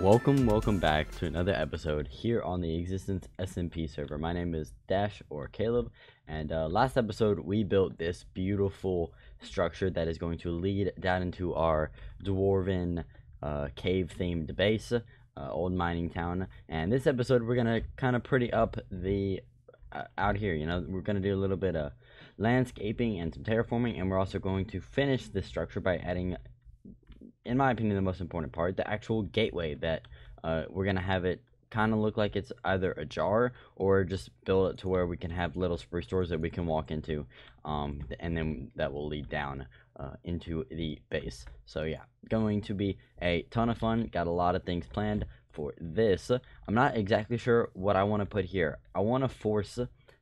Welcome, welcome back to another episode here on the Existence SMP server. My name is Dash or Caleb, and uh, last episode we built this beautiful structure that is going to lead down into our dwarven uh, cave themed base, uh, old mining town. And this episode we're gonna kind of pretty up the uh, out here. You know, we're gonna do a little bit of landscaping and some terraforming, and we're also going to finish this structure by adding in my opinion, the most important part, the actual gateway that uh, we're gonna have it kind of look like it's either a jar or just build it to where we can have little spruce doors that we can walk into, um, and then that will lead down uh, into the base. So yeah, going to be a ton of fun. Got a lot of things planned for this. I'm not exactly sure what I want to put here. I want to force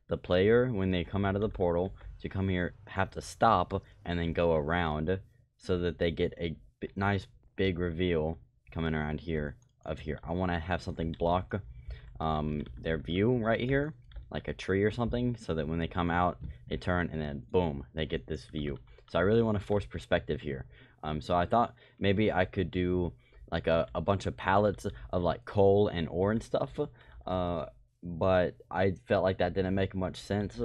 the player when they come out of the portal to come here have to stop and then go around so that they get a nice big reveal coming around here of here. I want to have something block um, their view right here, like a tree or something, so that when they come out, they turn and then boom, they get this view. So I really want to force perspective here. Um, so I thought maybe I could do like a, a bunch of pallets of like coal and ore and stuff. Uh, but I felt like that didn't make much sense.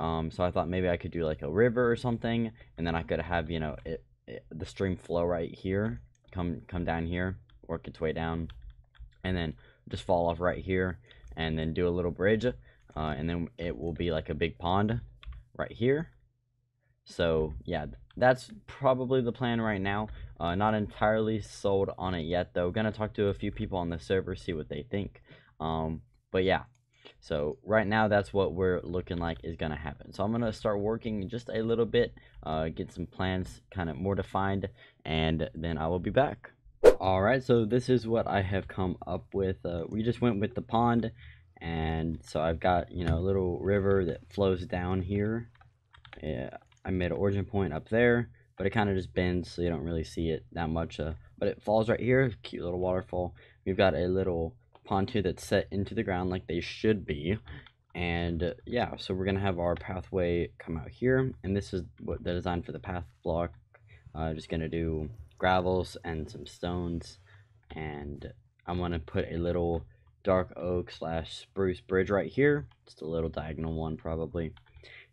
Um, so I thought maybe I could do like a river or something, and then I could have you know it, the stream flow right here come come down here work its way down and then just fall off right here and then do a little bridge uh, and then it will be like a big pond right here. So yeah that's probably the plan right now. Uh, not entirely sold on it yet though. Gonna talk to a few people on the server see what they think. Um, but yeah so right now, that's what we're looking like is going to happen. So I'm going to start working just a little bit, uh, get some plans kind of more defined, and then I will be back. Alright, so this is what I have come up with. Uh, we just went with the pond, and so I've got, you know, a little river that flows down here. Yeah, I made an origin point up there, but it kind of just bends, so you don't really see it that much. Uh, but it falls right here, cute little waterfall. We've got a little pontoon that's set into the ground like they should be. And uh, yeah, so we're gonna have our pathway come out here, and this is what the design for the path block. Uh, just gonna do gravels and some stones, and I'm gonna put a little dark oak slash spruce bridge right here, just a little diagonal one probably.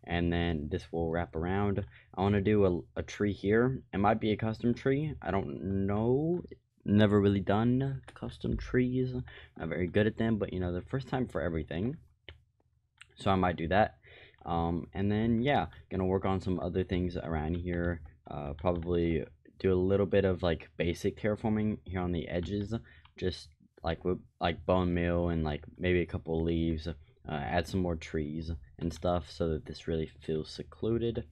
And then this will wrap around. I want to do a, a tree here. It might be a custom tree. I don't know never really done custom trees. Not very good at them, but you know, the first time for everything. So I might do that. Um, and then, yeah, gonna work on some other things around here. Uh, probably do a little bit of like basic terraforming here on the edges, just like with like bone meal and like maybe a couple leaves. Uh, add some more trees and stuff so that this really feels secluded.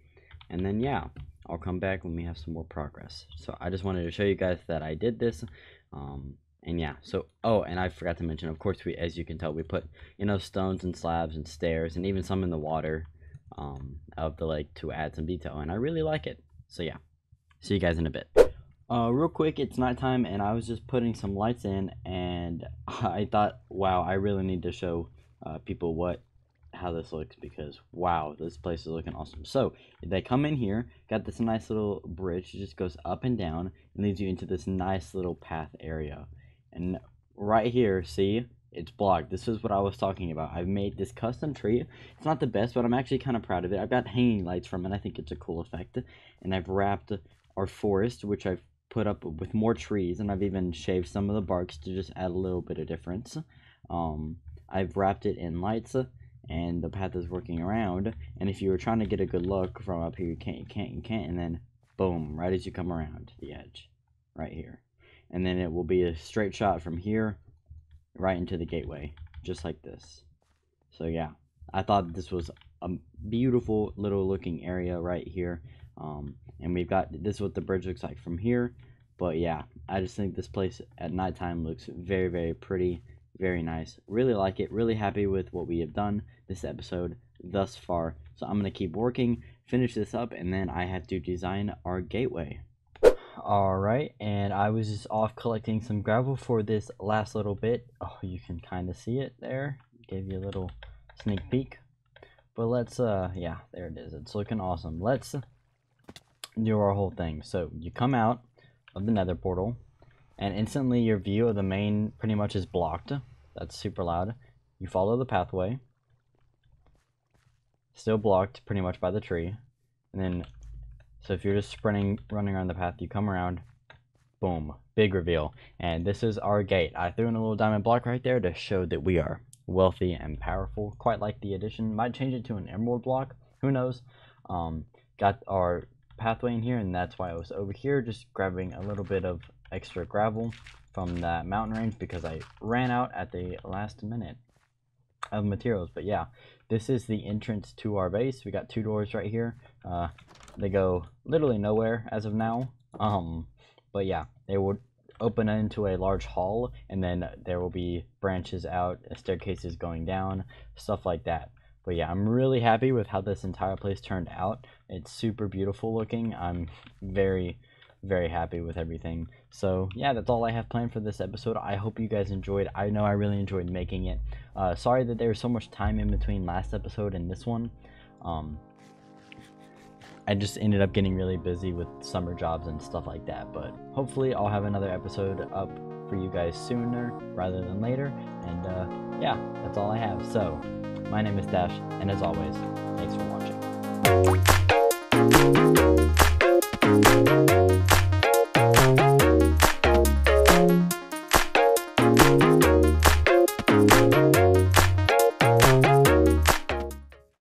And then, yeah, I'll come back when we have some more progress. So I just wanted to show you guys that I did this. Um, and yeah, so, oh, and I forgot to mention, of course, we, as you can tell, we put, you know, stones and slabs and stairs and even some in the water um, of the lake to add some detail. And I really like it. So yeah, see you guys in a bit. Uh, real quick, it's nighttime and I was just putting some lights in and I thought, wow, I really need to show uh, people what how this looks because wow, this place is looking awesome. So they come in here, got this nice little bridge, it just goes up and down and leads you into this nice little path area. And right here, see, it's blocked. This is what I was talking about. I've made this custom tree. It's not the best, but I'm actually kind of proud of it. I've got hanging lights from it. I think it's a cool effect. And I've wrapped our forest, which I've put up with more trees, and I've even shaved some of the barks to just add a little bit of difference. Um, I've wrapped it in lights and the path is working around and if you were trying to get a good look from up here you can't you can't you can't and then boom right as you come around the edge right here. And then it will be a straight shot from here right into the gateway just like this. So yeah I thought this was a beautiful little looking area right here um, and we've got this is what the bridge looks like from here. But yeah I just think this place at nighttime looks very very pretty very nice. Really like it. Really happy with what we have done this episode thus far. So I'm going to keep working, finish this up, and then I have to design our gateway. Alright, and I was just off collecting some gravel for this last little bit. Oh, you can kind of see it there. Gave you a little sneak peek. But let's, uh, yeah, there it is. It's looking awesome. Let's do our whole thing. So, you come out of the nether portal, and instantly your view of the main pretty much is blocked. That's super loud. You follow the pathway. Still blocked pretty much by the tree. And then, so if you're just sprinting, running around the path, you come around, boom, big reveal. And this is our gate. I threw in a little diamond block right there to show that we are wealthy and powerful. Quite like the addition. Might change it to an emerald block. Who knows? Um, got our pathway in here and that's why I was over here just grabbing a little bit of extra gravel from that mountain range because I ran out at the last minute of materials. But yeah this is the entrance to our base. We got two doors right here. Uh, they go literally nowhere as of now. Um but yeah they would open into a large hall and then there will be branches out staircases going down stuff like that. But yeah, I'm really happy with how this entire place turned out. It's super beautiful looking. I'm very, very happy with everything. So yeah, that's all I have planned for this episode. I hope you guys enjoyed. I know I really enjoyed making it. Uh, sorry that there was so much time in between last episode and this one. Um, I just ended up getting really busy with summer jobs and stuff like that. But hopefully, I'll have another episode up for you guys sooner rather than later. And uh, yeah, that's all I have. So. My name is Dash, and as always, thanks for watching.